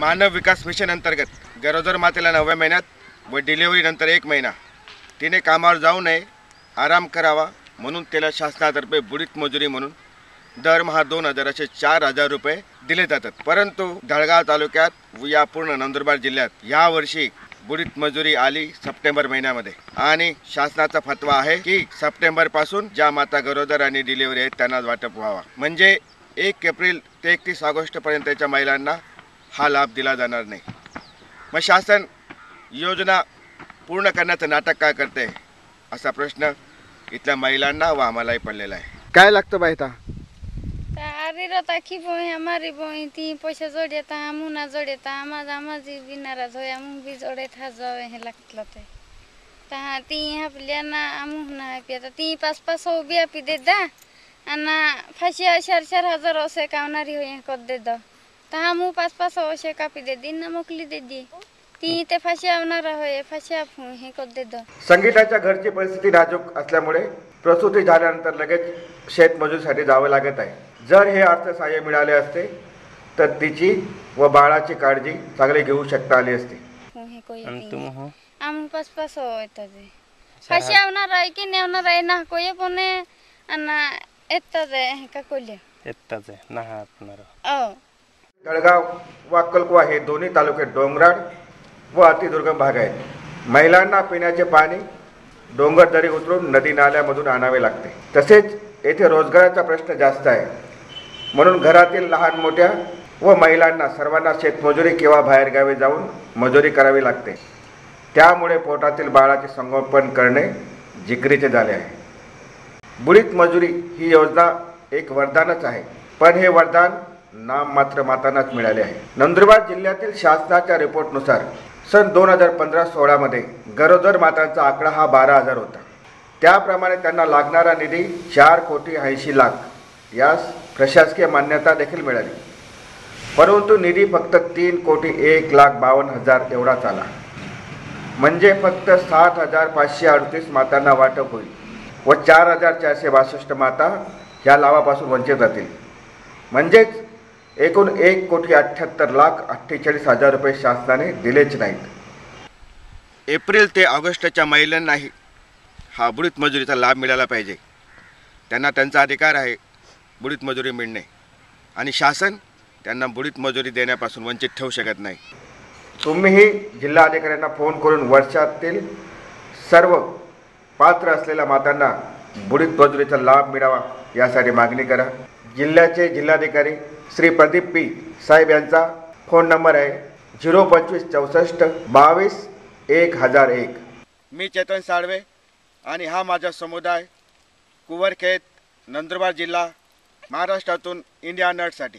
मानव विकास mission अंतर्गत गरोदर मातेला नवव्या महिन्यात व डिलिव्हरीनंतर एक महिना. तिने कामावर जाऊ नये आराम करावा म्हणून तिला शासनातर्फे बुडीत मजुरी म्हणून दरमहा दोन हजार असे चार हजार रुपये दिले जातात. परंतु धळगाव तालुक्यात व या पूर्ण नंदुरबार जिल्ह्यात यावर्षी बुडीत मजुरी आली सप्टेंबर महिन्यामध्ये. आणि शासनाचा फतवा आहे की सप्टेंबरपासून ज्या माता गरोदर आणि डिलिव्हरी आहेत त्यांना वाटप व्हावा. म्हणजे एक एप्रिल ते एकतीस ऑगस्ट पर्यंतच्या महिलांना हा लाभ दिला जाणार नाही. मग शासन योजना पूर्ण करण्याचं नाटक काय करते असा प्रश्न इथल्या महिलांना व आम्हालाही पडलेला आहे. काय लागतं बायता अरे रोता की बोया मारी बोई ती पैसे जोडेता मुना जोडेता माझा माझी बिनारा जोया मग बी जोडे हा जावे हे लागलं ते. तहा ती आपल्या ना मुह ना हापी आता ती पाच पाच सौ हो बी आपी दे दा आणि फाशी शार चार हजार असे कावणारी होय कर दे दा ता मु पास पास अवश्य कापी दे दी न मोकली दे दी ती ते फाशी आवणार होय फाशी हे करू दे संगीताच्या घरची परिस्थिती नाजूक असल्यामुळे प्रसूती झाल्यानंतर लगेच शेतमजुरीसाठी जावं लागत आहे. जर हे अर्थसहाय्य मिळाले असते तर तिची व बाळाची काळजी चांगली घेऊ शकता आली असती. हे कोई आणि तुम हो? आम पास पास होय तजे फाशी आवणार आहे की नेवणार आहे ना कोय पण अन्ना येताच आहे जळगाव व अक्कलकुवा हे दोन्ही तालुके डोंगराळ व अतिदुर्गम भाग आहेत. महिलांना पिण्याचे पाणी डोंगरदरी उतरून नदी नाल्यामधून आणावे लागते. तसेच येथे रोजगाराचा प्रश्न जास्त आहे. म्हणून घरातील लहान मोठ्या व महिलांना सर्वांना शेतमजुरी किंवा बाहेरगावी जाऊन मजुरी करावी लागते. त्यामुळे पोटातील बाळाचे संगोपन करणे जिकरीचे झाले आहे. बुडीत मजुरी ही योजना एक वरदानच आहे. पण हे वरदान नाम मात्र मातांनाच मिळाले आहे. नंदुरबार जिल्ह्यातील शासनाच्या रिपोर्टनुसार सन दोन हजार पंधरा सोळामध्ये गरोदर मातांचा आकडा हा बारा हजार होता. त्याप्रमाणे त्यांना लागणारा निधी चार कोटी ऐंशी लाख यास प्रशासकीय मान्यता देखील मिळाली. परंतु निधी फक्त तीन कोटी एक लाख बावन्न हजार एवढाच आला म्हणजे फक्त सात हजार पाचशे अडतीस मातांना वाटप होईल व चार हजार चारशे बासष्ट माता ह्या लाभापासून वंचित राहतील म्हणजेच एकूण एक कोटी अठ्ठ्याहत्तर लाख अठ्ठेचाळीस हजार रुपये शासनाने दिलेच नाहीत. एप्रिल ते ऑगस्टच्या महिलांनाही हा बुडीत मजुरीचा लाभ मिळाला पाहिजे. त्यांना त्यांचा अधिकार आहे बुडीत मजुरी मिळणे. आणि शासन त्यांना बुडीत मजुरी देण्यापासून वंचित ठेवू शकत नाही. तुम्हीही जिल्हाधिकाऱ्यांना फोन करून वर्षातील सर्व पात्र असलेल्या मातांना बुडीत मजुरीचा लाभ मिळावा यासाठी मागणी करा. जिल्ह्याचे जिल्हाधिकारी श्री प्रदीप पी. साहेब यांचा फोन नंबर आहे झिरो पंचवीस चौसष्ट बावीस एक हजार एक. मी चेतन साळवे आणि हा माझा समुदाय कुवरखेत नंदुरबार जिल्हा महाराष्ट्रातून इंडिया नटसाठी.